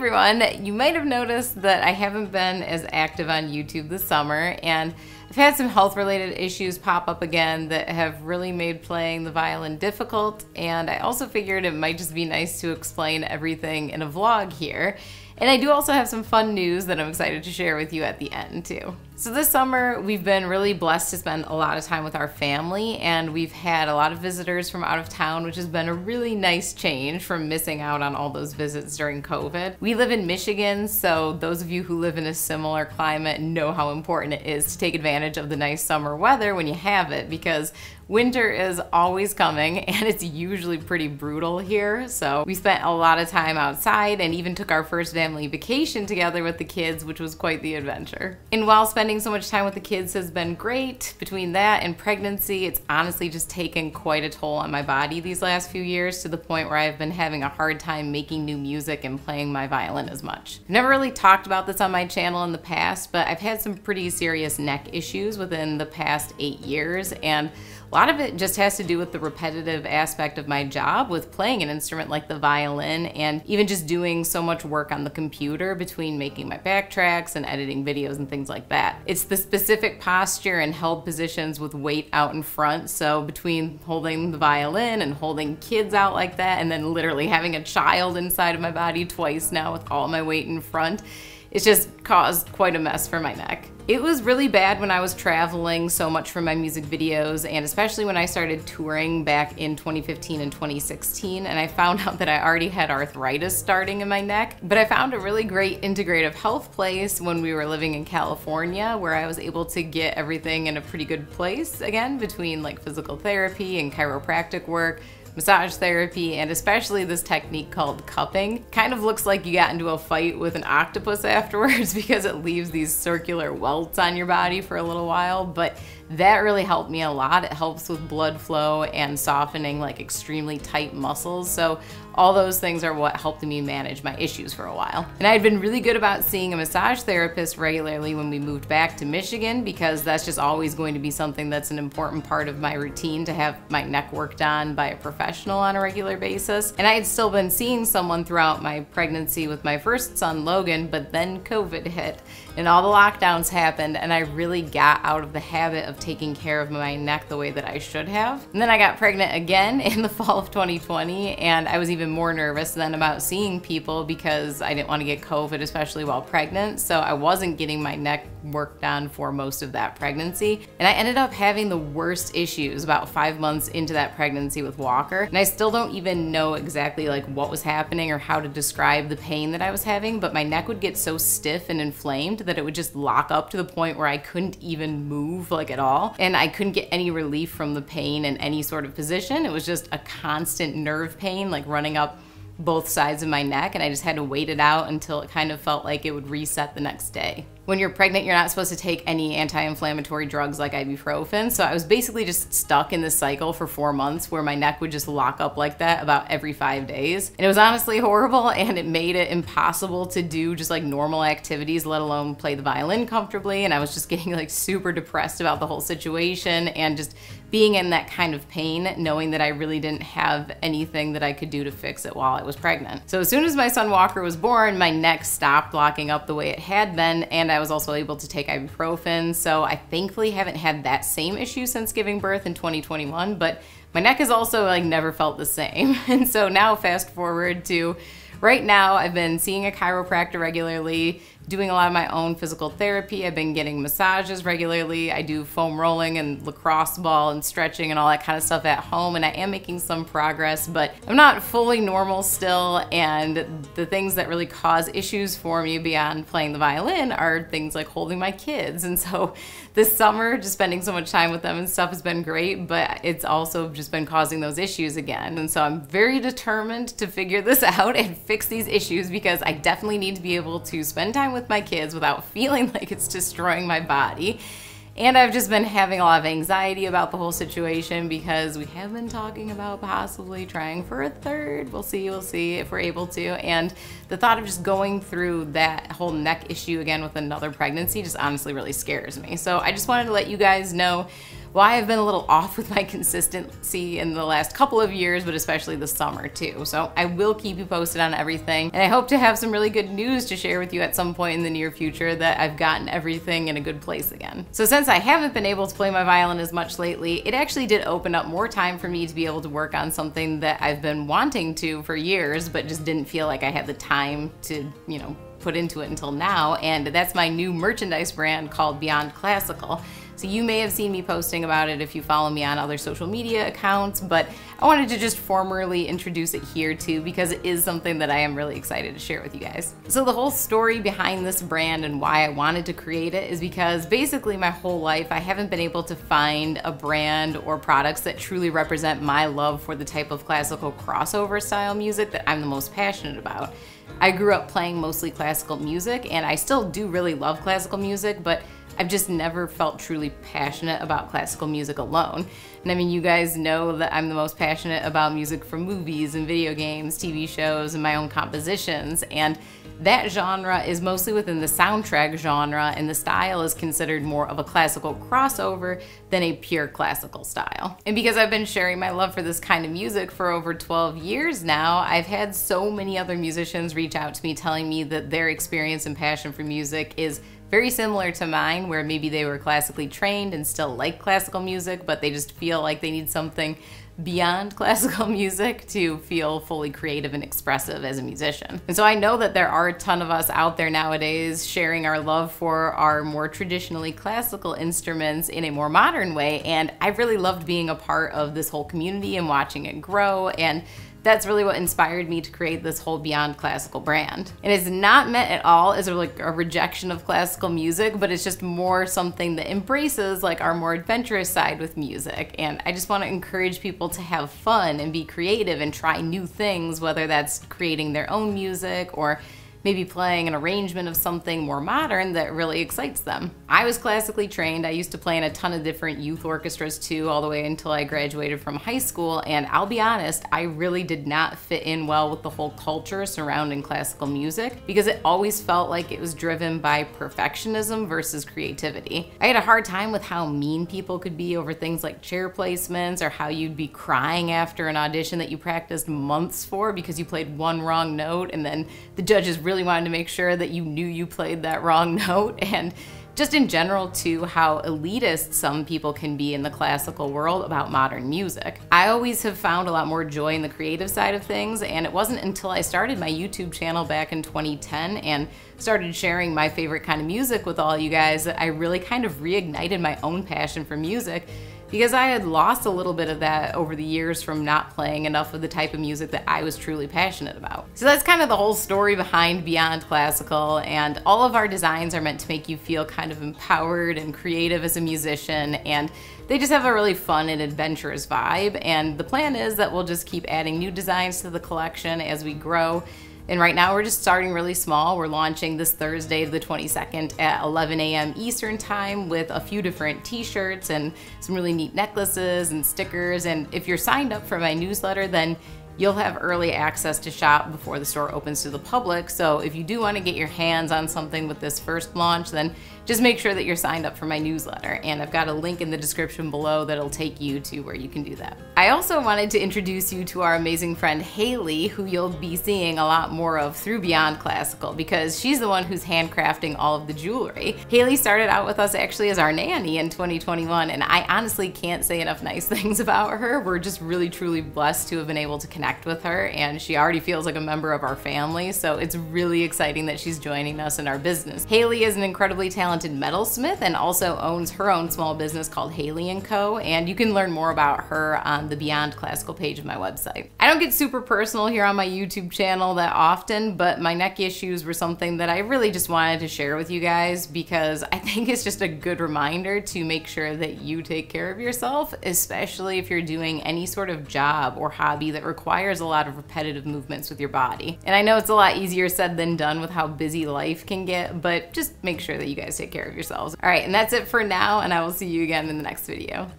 everyone, you might have noticed that I haven't been as active on YouTube this summer and I've had some health related issues pop up again that have really made playing the violin difficult and I also figured it might just be nice to explain everything in a vlog here. And I do also have some fun news that I'm excited to share with you at the end too. So this summer, we've been really blessed to spend a lot of time with our family and we've had a lot of visitors from out of town, which has been a really nice change from missing out on all those visits during COVID. We live in Michigan, so those of you who live in a similar climate know how important it is to take advantage of the nice summer weather when you have it because Winter is always coming and it's usually pretty brutal here. So we spent a lot of time outside and even took our first family vacation together with the kids, which was quite the adventure. And while spending so much time with the kids has been great, between that and pregnancy, it's honestly just taken quite a toll on my body these last few years to the point where I've been having a hard time making new music and playing my violin as much. I've never really talked about this on my channel in the past, but I've had some pretty serious neck issues within the past eight years and a lot of it just has to do with the repetitive aspect of my job with playing an instrument like the violin and even just doing so much work on the computer between making my backtracks and editing videos and things like that. It's the specific posture and held positions with weight out in front. So between holding the violin and holding kids out like that and then literally having a child inside of my body twice now with all my weight in front, it's just caused quite a mess for my neck. It was really bad when I was traveling so much for my music videos and especially when I started touring back in 2015 and 2016 and I found out that I already had arthritis starting in my neck. But I found a really great integrative health place when we were living in California where I was able to get everything in a pretty good place again between like physical therapy and chiropractic work massage therapy, and especially this technique called cupping. Kind of looks like you got into a fight with an octopus afterwards because it leaves these circular welts on your body for a little while, but that really helped me a lot. It helps with blood flow and softening like extremely tight muscles. So all those things are what helped me manage my issues for a while. And I had been really good about seeing a massage therapist regularly when we moved back to Michigan because that's just always going to be something that's an important part of my routine to have my neck worked on by a professional on a regular basis. And I had still been seeing someone throughout my pregnancy with my first son, Logan, but then COVID hit and all the lockdowns happened and I really got out of the habit of taking care of my neck the way that I should have. And then I got pregnant again in the fall of 2020 and I was even more nervous then about seeing people because I didn't want to get COVID, especially while pregnant. So I wasn't getting my neck worked on for most of that pregnancy. And I ended up having the worst issues about five months into that pregnancy with Walker. And I still don't even know exactly like what was happening or how to describe the pain that I was having, but my neck would get so stiff and inflamed that it would just lock up to the point where I couldn't even move like at all. And I couldn't get any relief from the pain in any sort of position. It was just a constant nerve pain, like running up both sides of my neck and I just had to wait it out until it kind of felt like it would reset the next day when you're pregnant, you're not supposed to take any anti-inflammatory drugs like ibuprofen. So I was basically just stuck in this cycle for four months where my neck would just lock up like that about every five days. And it was honestly horrible and it made it impossible to do just like normal activities, let alone play the violin comfortably. And I was just getting like super depressed about the whole situation and just being in that kind of pain, knowing that I really didn't have anything that I could do to fix it while I was pregnant. So as soon as my son Walker was born, my neck stopped locking up the way it had been and I was also able to take ibuprofen. So I thankfully haven't had that same issue since giving birth in 2021, but my neck has also like never felt the same. And so now fast forward to right now, I've been seeing a chiropractor regularly, doing a lot of my own physical therapy. I've been getting massages regularly. I do foam rolling and lacrosse ball and stretching and all that kind of stuff at home and I am making some progress, but I'm not fully normal still and the things that really cause issues for me beyond playing the violin are things like holding my kids. And so this summer, just spending so much time with them and stuff has been great, but it's also just been causing those issues again. And so I'm very determined to figure this out and fix these issues because I definitely need to be able to spend time with with my kids without feeling like it's destroying my body. And I've just been having a lot of anxiety about the whole situation because we have been talking about possibly trying for a third. We'll see, we'll see if we're able to. And the thought of just going through that whole neck issue again with another pregnancy just honestly really scares me. So I just wanted to let you guys know why I've been a little off with my consistency in the last couple of years, but especially the summer too. So I will keep you posted on everything. And I hope to have some really good news to share with you at some point in the near future that I've gotten everything in a good place again. So since I haven't been able to play my violin as much lately, it actually did open up more time for me to be able to work on something that I've been wanting to for years, but just didn't feel like I had the time to, you know, put into it until now. And that's my new merchandise brand called Beyond Classical. So you may have seen me posting about it if you follow me on other social media accounts, but I wanted to just formally introduce it here too because it is something that I am really excited to share with you guys. So the whole story behind this brand and why I wanted to create it is because basically my whole life I haven't been able to find a brand or products that truly represent my love for the type of classical crossover style music that I'm the most passionate about. I grew up playing mostly classical music and I still do really love classical music, but I've just never felt truly passionate about classical music alone. And I mean, you guys know that I'm the most passionate about music from movies and video games, TV shows, and my own compositions. And that genre is mostly within the soundtrack genre, and the style is considered more of a classical crossover than a pure classical style. And because I've been sharing my love for this kind of music for over 12 years now, I've had so many other musicians reach out to me telling me that their experience and passion for music is very similar to mine, where maybe they were classically trained and still like classical music, but they just feel like they need something beyond classical music to feel fully creative and expressive as a musician. And so I know that there are a ton of us out there nowadays sharing our love for our more traditionally classical instruments in a more modern way. And I've really loved being a part of this whole community and watching it grow and that's really what inspired me to create this whole Beyond Classical brand. And it's not meant at all as a, like a rejection of classical music, but it's just more something that embraces like our more adventurous side with music. And I just want to encourage people to have fun and be creative and try new things, whether that's creating their own music or maybe playing an arrangement of something more modern that really excites them. I was classically trained. I used to play in a ton of different youth orchestras too, all the way until I graduated from high school. And I'll be honest, I really did not fit in well with the whole culture surrounding classical music because it always felt like it was driven by perfectionism versus creativity. I had a hard time with how mean people could be over things like chair placements or how you'd be crying after an audition that you practiced months for because you played one wrong note and then the judges really really wanted to make sure that you knew you played that wrong note and just in general too how elitist some people can be in the classical world about modern music. I always have found a lot more joy in the creative side of things and it wasn't until I started my YouTube channel back in 2010 and started sharing my favorite kind of music with all you guys that I really kind of reignited my own passion for music because I had lost a little bit of that over the years from not playing enough of the type of music that I was truly passionate about. So that's kind of the whole story behind Beyond Classical and all of our designs are meant to make you feel kind of empowered and creative as a musician and they just have a really fun and adventurous vibe and the plan is that we'll just keep adding new designs to the collection as we grow and right now we're just starting really small. We're launching this Thursday, the 22nd at 11 a.m. Eastern time with a few different t-shirts and some really neat necklaces and stickers. And if you're signed up for my newsletter, then you'll have early access to shop before the store opens to the public. So if you do want to get your hands on something with this first launch, then just make sure that you're signed up for my newsletter. And I've got a link in the description below that'll take you to where you can do that. I also wanted to introduce you to our amazing friend Haley, who you'll be seeing a lot more of through Beyond Classical because she's the one who's handcrafting all of the jewelry. Haley started out with us actually as our nanny in 2021 and I honestly can't say enough nice things about her. We're just really truly blessed to have been able to connect with her and she already feels like a member of our family so it's really exciting that she's joining us in our business. Haley is an incredibly talented talented metalsmith and also owns her own small business called Haley & Co. And you can learn more about her on the Beyond Classical page of my website. I don't get super personal here on my YouTube channel that often, but my neck issues were something that I really just wanted to share with you guys because I think it's just a good reminder to make sure that you take care of yourself, especially if you're doing any sort of job or hobby that requires a lot of repetitive movements with your body. And I know it's a lot easier said than done with how busy life can get, but just make sure that you guys take care of yourselves. All right, and that's it for now, and I will see you again in the next video.